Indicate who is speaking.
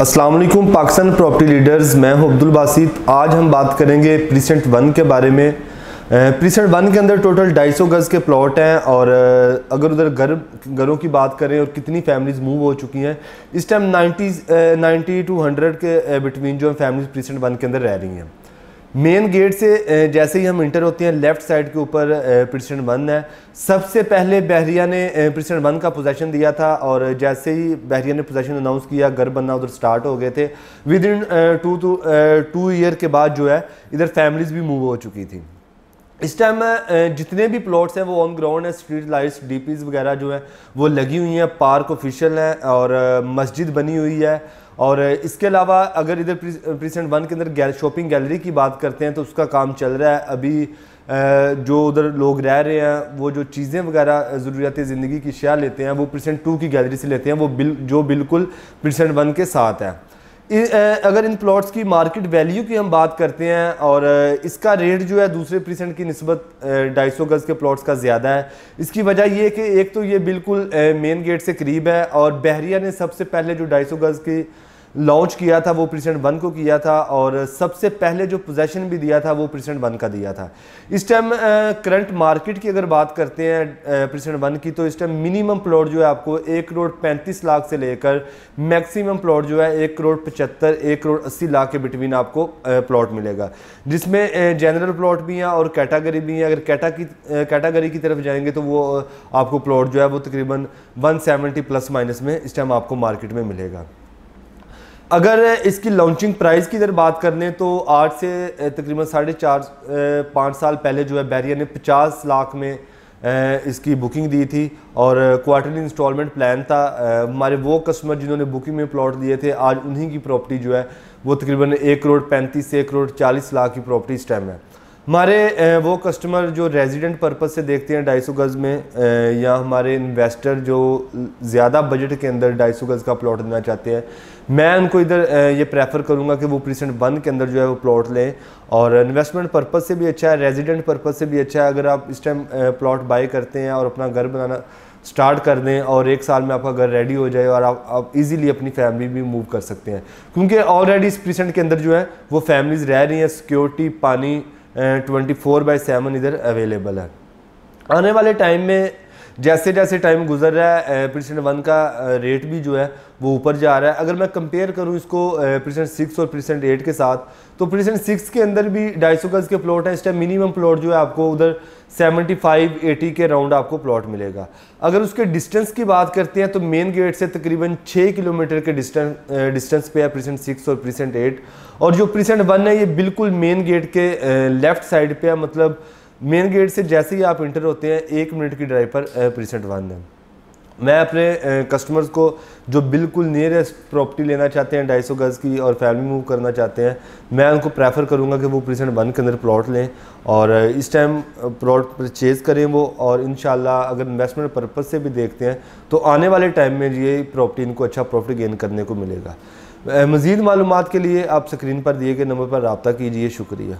Speaker 1: अस्सलाम वालेकुम, Pakistan property leaders. मैं हूँ अब्दुल बासित आज हम बात करेंगे प्रीसेंट वन के बारे में। प्रीसेंट वन के अंदर टोटल ढाई सौ गज़ के प्लॉट हैं और अगर उधर घर, घरों की बात करें और कितनी फैमिलीज़ मूव हो चुकी हैं, इस टाइम 90 90 टू 100 के बिटवीन जो फैमिलीज़ प्रीसेंट वन के अंदर रह रही हैं। मेन गेट से जैसे ही हम इंटर होते हैं, लेफ़्ट साइड के ऊपर प्रेसिडेंट वन है। सबसे पहले बहरिया ने प्रेसिडेंट वन का पोजेशन दिया था और जैसे ही बहरिया ने पोजेशन अनाउंस किया, घर बनना उधर स्टार्ट हो गए थे। Within two two two year के बाद जो है, इधर फैमिलीज़ भी मूव हो चुकी थी। इस टाइम जितने भी प्लॉट्स हैं वो ऑन ग्राउंड है स्ट्रीट लाइट्स डीपीज वगैरह जो है वो लगी हुई हैं पार्क ऑफिशियल है और मस्जिद बनी हुई है। और इसके अलावा अगर इधर प्रीसेंट वन के अंदर गैल, शॉपिंग गैलरी की बात करते हैं तो उसका काम चल रहा है। अभी जो उधर लोग रह रहे हैं वो जो चीज़ें वगैरह ज़रूरियात ज़िंदगी की अशिया लेते हैं वो परसेंट टू की गैलरी से लेते हैं वो बिल जो बिल्कुल प्रीसेंट वन के साथ है। अगर इन प्लॉट्स की मार्केट वैल्यू की हम बात करते हैं और इसका रेट जो है दूसरे प्रीसेंट की नस्बत ढाई सौ गज़ के प्लॉट्स का ज़्यादा है। इसकी वजह ये कि एक तो ये बिल्कुल मेन गेट से करीब है और बहरिया ने सबसे पहले जो ढाई सौ गज़ की लॉन्च किया था, वो प्रेसिडेंट वन को किया था और सबसे पहले जो पोजेशन भी दिया था, वो प्रेसिडेंट वन का दिया था। इस टाइम करंट मार्केट की अगर बात करते हैं प्रेसिडेंट वन की तो इस टाइम मिनिमम प्लॉट जो है आपको एक करोड़ पैंतीस लाख से लेकर मैक्सिमम प्लॉट जो है एक करोड़ पचहत्तर, एक करोड़ अस्सी लाख के बिटवीन आपको प्लॉट मिलेगा। जिसमें जनरल प्लॉट भी हैं और कैटागरी भी हैं। अगर कैटा की कैटागरी की तरफ़ जाएँगे तो वो आपको प्लॉट जो है वो तकरीबन वन प्लस माइनस में इस टाइम आपको मार्केट में मिलेगा। अगर इसकी लॉन्चिंग प्राइस की अगर बात कर लें तो आज से तकरीबन साढ़े चार पाँच साल पहले जो है बैरियर ने पचास लाख में इसकी बुकिंग दी थी और क्वार्टरली इंस्टॉलमेंट प्लान था। हमारे वो कस्टमर जिन्होंने बुकिंग में प्लॉट दिए थे, आज उन्हीं की प्रॉपर्टी जो है, वो तकरीबन एक करोड़ पैंतीस से एक करोड़ चालीस लाख की प्रॉपर्टी इस टाइम है। हमारे वो कस्टमर जो रेजिडेंट पर्पज़ से देखते हैं ढाई गज़ में या हमारे इन्वेस्टर जो ज़्यादा बजट के अंदर ढाई गज़ का प्लॉट देना चाहते हैं, मैं उनको इधर ये प्रेफर करूँगा कि वो प्रीसेंट वन के अंदर जो है वो प्लॉट लें। और इन्वेस्टमेंट पर्पज़ से भी अच्छा है रेजिडेंट पर्पज़ से भी अच्छा है, अगर आप इस टाइम प्लॉट बाई करते हैं और अपना घर बनाना स्टार्ट कर दें और एक साल में आपका घर रेडी हो जाए और आप आप इजीली अपनी फैमिली भी मूव कर सकते हैं। क्योंकि ऑलरेडी इस प्रीसेंट के अंदर जो है, वो फैमिलीज़ रह रही हैं सिक्योरिटी पानी ट्वेंटी फोर बाई सेवन इधर अवेलेबल है। आने वाले टाइम में जैसे जैसे टाइम गुजर रहा है परसेंट वन का रेट भी जो है, वो ऊपर जा रहा है। अगर मैं कंपेयर करूँ इसको परसेंट सिक्स और परसेंट एट के साथ तो परसेंट सिक्स के अंदर भी ढाई सौ गज़ के प्लॉट हैं। इस टाइम मिनिमम प्लॉट जो है आपको उधर सेवेंटी फाइव एटी के राउंड आपको प्लॉट मिलेगा। अगर उसके डिस्टेंस की बात करते हैं तो मेन गेट से तकरीबन छः किलोमीटर के डिस्टेंस डिस्टेंस पे है परसेंट सिक्स और परसेंट एट और जो परसेंट वन है, ये बिल्कुल मेन गेट के लेफ़्ट साइड पे है। मतलब मेन गेट से जैसे ही आप इंटर होते हैं, एक मिनट की ड्राइव पर प्रीसेंट वन है। मैं अपने कस्टमर्स को जो बिल्कुल नियरेस्ट प्रॉपर्टी लेना चाहते हैं, ढाई सौ गज़ की और फैमिली मूव करना चाहते हैं, मैं उनको प्रेफर करूँगा कि वो प्रीसेंट वन के अंदर प्लॉट लें और इस टाइम प्लॉट परचेज़ करें वो और इन अगर इन्वेस्टमेंट पर्पज़ से भी देखते हैं तो आने वाले टाइम में ये प्रॉपर्टी इनको अच्छा प्रॉफिट गेन करने को मिलेगा। मज़ीद मालूम के लिए आप स्क्रीन पर दिए गए नंबर पर रबता कीजिए, शुक्रिया।